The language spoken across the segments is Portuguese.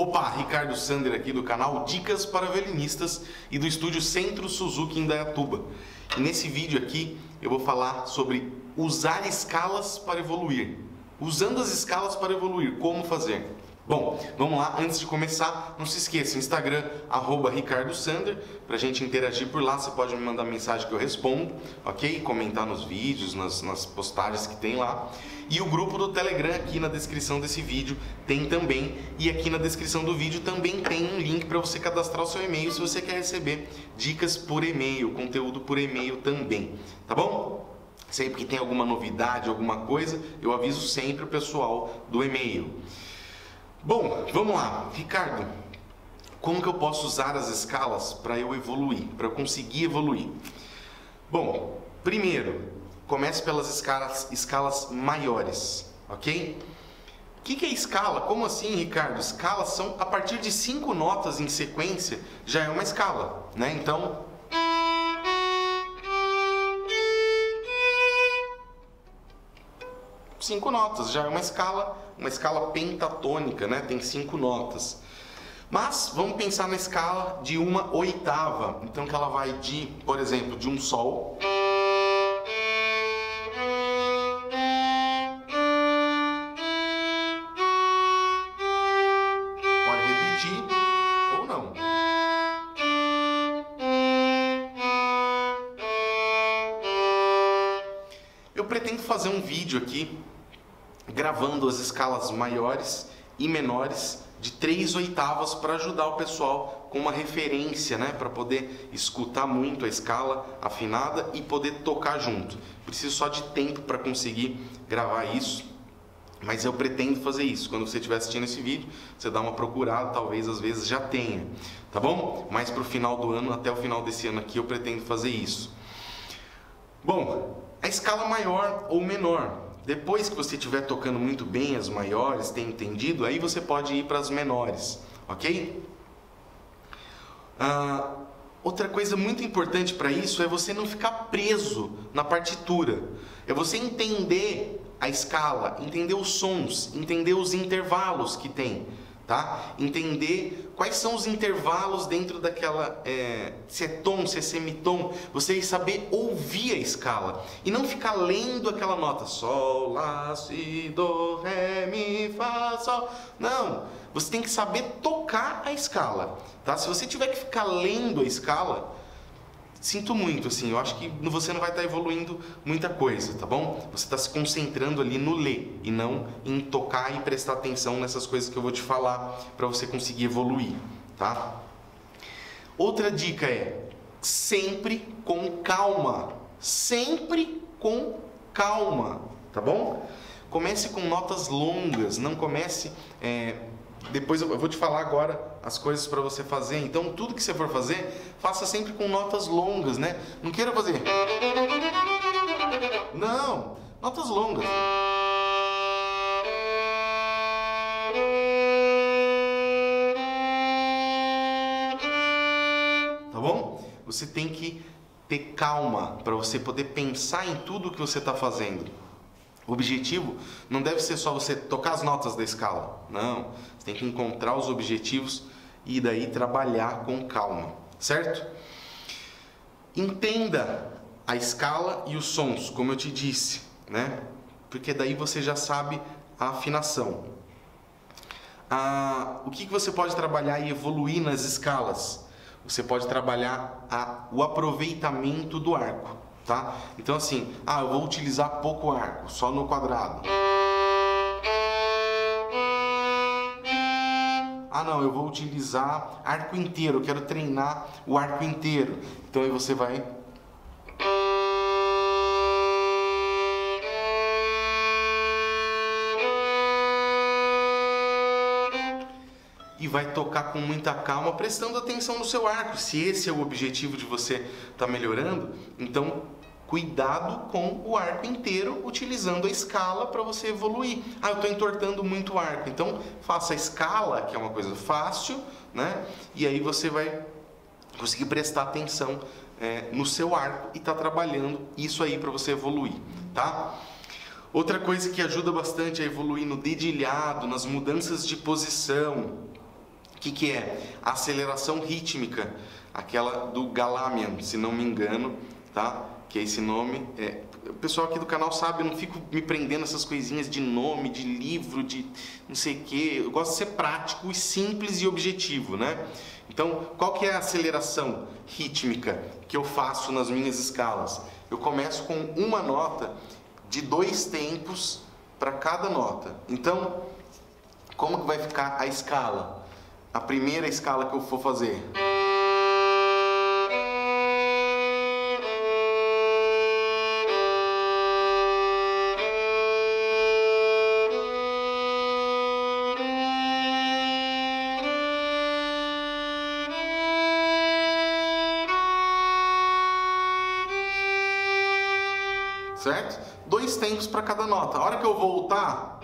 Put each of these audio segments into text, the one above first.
Opa, Ricardo Sander aqui do canal Dicas para Violinistas e do estúdio Centro Suzuki em Dayatuba. E nesse vídeo aqui eu vou falar sobre usar escalas para evoluir. Usando as escalas para evoluir, como fazer? Bom, vamos lá, antes de começar, não se esqueça, Instagram, arroba Ricardo Sander, pra gente interagir por lá, você pode me mandar mensagem que eu respondo, ok? Comentar nos vídeos, nas, nas postagens que tem lá. E o grupo do Telegram aqui na descrição desse vídeo tem também, e aqui na descrição do vídeo também tem um link para você cadastrar o seu e-mail se você quer receber dicas por e-mail, conteúdo por e-mail também, tá bom? Sempre que tem alguma novidade, alguma coisa, eu aviso sempre o pessoal do e-mail. Bom, vamos lá. Ricardo, como que eu posso usar as escalas para eu evoluir, para eu conseguir evoluir? Bom, primeiro, comece pelas escalas, escalas maiores, ok? O que, que, é escala? Como assim, Ricardo? Escalas são a partir de cinco notas em sequência, já é uma escala, né? Então, cinco notas, já é uma escala, uma escala pentatônica, né? Tem cinco notas. Mas vamos pensar na escala de uma oitava, então que ela vai de, por exemplo, de um sol. Eu pretendo fazer um vídeo aqui gravando as escalas maiores e menores de três oitavas para ajudar o pessoal com uma referência, né, para poder escutar muito a escala afinada e poder tocar junto. Preciso só de tempo para conseguir gravar isso, mas eu pretendo fazer isso. Quando você estiver assistindo esse vídeo, você dá uma procurada, talvez às vezes já tenha, tá bom? Mas para o final do ano, até o final desse ano aqui, eu pretendo fazer isso. Bom, a escala maior ou menor, depois que você estiver tocando muito bem as maiores, tem entendido, aí você pode ir para as menores, ok? Ah, outra coisa muito importante para isso é você não ficar preso na partitura. É você entender a escala, entender os sons, entender os intervalos que tem tá? Entender quais são os intervalos dentro daquela, é, se é tom, se é semitom, você saber ouvir a escala e não ficar lendo aquela nota sol, lá, si, do, ré, mi, fá, sol. Não, você tem que saber tocar a escala, tá? Se você tiver que ficar lendo a escala, Sinto muito, assim, eu acho que você não vai estar evoluindo muita coisa, tá bom? Você está se concentrando ali no ler e não em tocar e prestar atenção nessas coisas que eu vou te falar para você conseguir evoluir, tá? Outra dica é sempre com calma, sempre com calma, tá bom? Comece com notas longas, não comece é, depois eu vou te falar agora as coisas para você fazer. Então, tudo que você for fazer, faça sempre com notas longas, né? Não queira fazer. Não, notas longas. Tá bom? Você tem que ter calma para você poder pensar em tudo que você está fazendo. O objetivo não deve ser só você tocar as notas da escala. Não. Você tem que encontrar os objetivos e daí trabalhar com calma, certo? Entenda a escala e os sons, como eu te disse, né? Porque daí você já sabe a afinação. Ah, o que, que você pode trabalhar e evoluir nas escalas? Você pode trabalhar a, o aproveitamento do arco tá? Então assim, ah, eu vou utilizar pouco arco, só no quadrado. Ah, não, eu vou utilizar arco inteiro, eu quero treinar o arco inteiro. Então aí você vai e vai tocar com muita calma, prestando atenção no seu arco. Se esse é o objetivo de você estar tá melhorando, então Cuidado com o arco inteiro, utilizando a escala para você evoluir. Ah, eu estou entortando muito o arco. Então, faça a escala, que é uma coisa fácil, né? E aí você vai conseguir prestar atenção é, no seu arco e estar tá trabalhando isso aí para você evoluir, tá? Outra coisa que ajuda bastante a evoluir no dedilhado, nas mudanças de posição, que, que é? A aceleração rítmica, aquela do Galamian, se não me engano, tá? Que é esse nome. É, o pessoal aqui do canal sabe, eu não fico me prendendo essas coisinhas de nome, de livro, de não sei o que. Eu gosto de ser prático e simples e objetivo, né? Então, qual que é a aceleração rítmica que eu faço nas minhas escalas? Eu começo com uma nota de dois tempos para cada nota. Então, como que vai ficar a escala? A primeira escala que eu for fazer. Certo? Dois tempos para cada nota. A hora que eu voltar,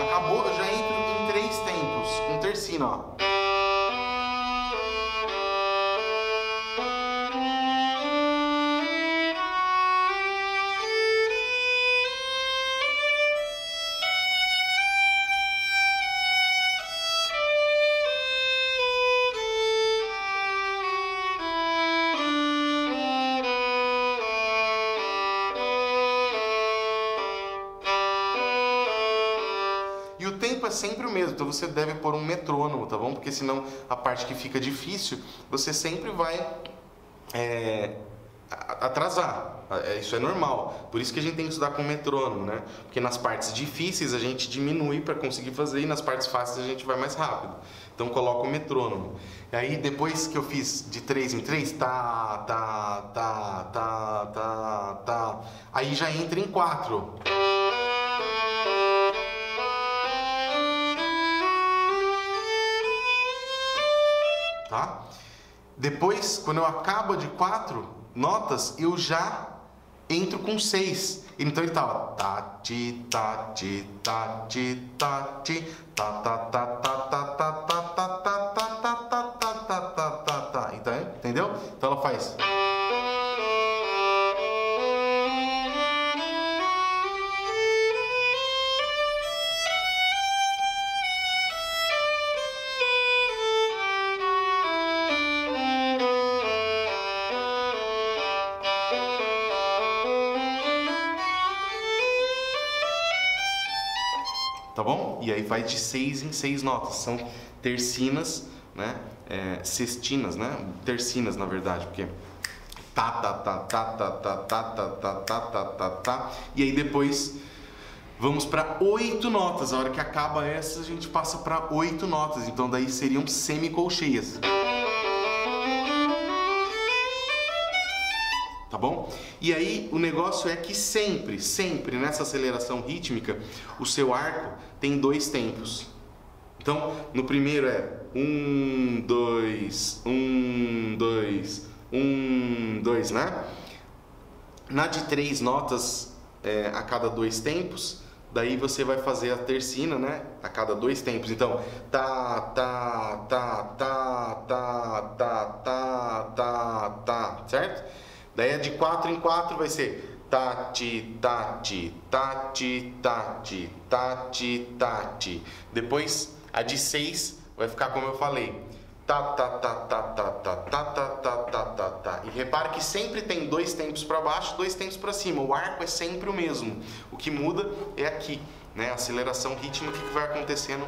acabou, eu já entro em três tempos, com tercina, ó. Sempre o mesmo, então você deve pôr um metrônomo, tá bom? Porque senão a parte que fica difícil, você sempre vai é, atrasar. É, isso é normal. Por isso que a gente tem que estudar com metrônomo, né? Porque nas partes difíceis a gente diminui para conseguir fazer e nas partes fáceis a gente vai mais rápido. Então coloca o metrônomo. E aí depois que eu fiz de 3 em 3, tá, tá, tá, tá, tá, tá. Aí já entra em 4. Tá? Depois, quando eu acabo de quatro notas, eu já entro com seis. Então ele tá, ó, tá, ti, tá, ti, tá, ti, tá, ti, tá, tá, tá, tá, tá, tá, tá, tá, tá, tá, tá, tá, tá, tá, tá, tá, tá, então, entendeu? Então ela faz. Tá bom? E aí vai de seis em seis notas, são tercinas, né? É, sextinas, né? Tercinas, na verdade, porque tá, tá, tá, tá, tá, tá, tá, tá, tá, tá, tá, tá, tá, e aí depois vamos para oito notas. A hora que acaba essa, a gente passa para oito notas, então daí seriam semicolcheias. Tá bom? E aí o negócio é que sempre, sempre nessa aceleração rítmica, o seu arco tem dois tempos. Então, no primeiro é um, dois, um, dois, um, dois, né? Na de três notas é, a cada dois tempos, daí você vai fazer a tercina, né? A cada dois tempos. Então, tá, tá, tá, tá, tá, tá, tá, tá, tá, certo? Daí de 4 em 4 vai ser tati, tati, tati, tati, tati, tati. Depois a de 6 vai ficar como eu falei. Tá, tá, tá, tá, tá, tá, tá, tá, tá, tá, tá, tá. E repare que sempre tem dois tempos para baixo, dois tempos para cima. O arco é sempre o mesmo. O que muda é aqui, né? A aceleração rítmica que vai acontecendo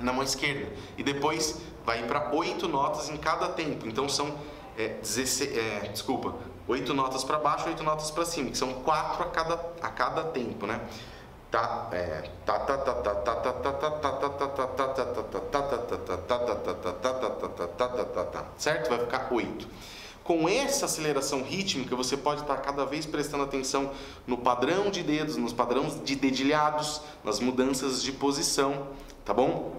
na mão esquerda. E depois vai para oito notas em cada tempo. Então são é, 16, é, desculpa, oito notas para baixo, oito notas para cima, que são quatro a cada, a cada tempo, né? Tá, é, tá, tá, tá, tá, tá, tá, tá, tá, tá, tá, tá, tá, tá, tá, tá, tá, tá, tá, certo? Vai ficar oito. Com essa aceleração rítmica, você pode estar cada vez prestando atenção no padrão de dedos, nos padrões de dedilhados, nas mudanças de posição, tá bom?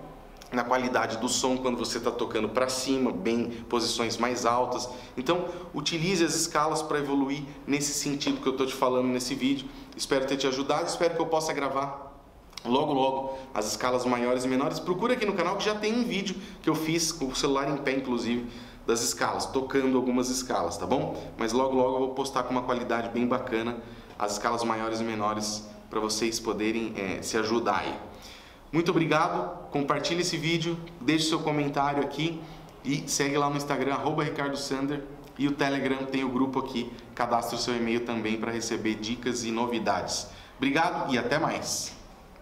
Na qualidade do som quando você está tocando para cima, bem posições mais altas. Então, utilize as escalas para evoluir nesse sentido que eu estou te falando nesse vídeo. Espero ter te ajudado, espero que eu possa gravar logo logo as escalas maiores e menores. Procura aqui no canal que já tem um vídeo que eu fiz com o celular em pé, inclusive, das escalas, tocando algumas escalas, tá bom? Mas logo logo eu vou postar com uma qualidade bem bacana as escalas maiores e menores para vocês poderem é, se ajudar aí. Muito obrigado, compartilhe esse vídeo, deixe seu comentário aqui e segue lá no Instagram, arroba Ricardo Sander e o Telegram tem o grupo aqui, cadastre o seu e-mail também para receber dicas e novidades. Obrigado e até mais!